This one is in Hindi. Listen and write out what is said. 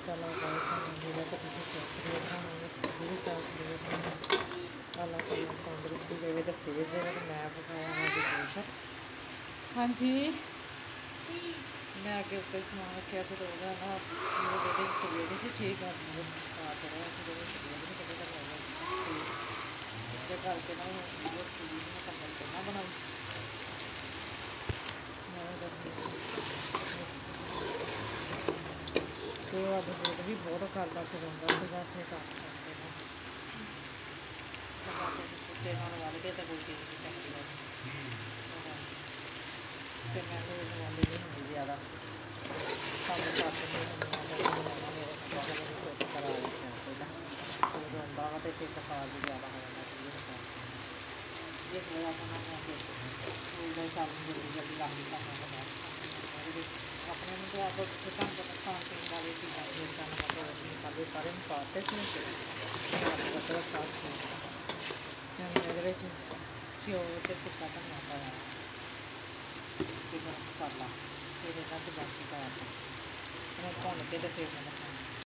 ताला गाय का महिला का किसी फैक्ट्री रखा है किसी भी फैक्ट्री रखा है ताला ताला कांग्रेस की जगह का सेव है मैं पकाया है डिप्रेशन हाँ जी मैं आगे ऊपर समान रखे फिर हो गया ना मेरे बेटे की तबीयत से ठीक है बहुत रहा है फिर करके ना ਉਹ ਅੱਜ ਦੁੱਧ ਵੀ ਬਹੁਤ ਕਰਦਾ ਸੀ ਰੋਂਦਾ ਸੀਗਾ ਇੱਥੇ ਕੰਮ ਕਰਕੇ ਨਾ ਟਮਾਟਰ ਦੇ ਕੁੱਤੇ ਨਾਲ ਵੱਢ ਕੇ ਤੇ ਕੋਈ ਚੀਜ਼ ਨਹੀਂ ਚੱਕਦੀ ਤੇ ਮੈਨੂੰ ਇਹ ਨਵਾਉਂਦੀ ਨਹੀਂ ਹੁੰਦੀ ਜ਼ਿਆਦਾ ਕੰਮ ਕਰਦੇ ਨੇ ਨਵਾਉਂਦੇ ਨੇ ਮੇਰੇ ਕੋਲ ਮੇਰੇ ਕੋਲ ਕਰਾ ਲਿਆ ਪਹਿਲਾਂ ਉਹ ਰੋਂਦਾ ਵਾ ਤੇ ਫਿਰ ਬੁਖਾਰ ਵੀ ਜ਼ਿਆਦਾ ਹੋ ਜਾਂਦਾ ਸੀ ਇਸ ਲਈ ਆਪਾਂ ਨੂੰ ਕਿ ਉਹ ਦਾ ਸਾਲ ਨੂੰ ਜਲਦੀ ਜਲਦੀ ਲੱਗ ਜਾਂਦਾ ਹੈ ਆਪਣੇ ਨੂੰ ਤਾਂ ਆਪ ਸਿੱਧਾ ਪਤਾ పాకెట్ నుంచి కొత్తగా కాస్తుంది నేను ఎగరేసి వచ్చేసి శాతం సర్లా ఇది ఎలాంటి బాగుంటుంది నేను ఫోన్ అయితే ఫేవరెట్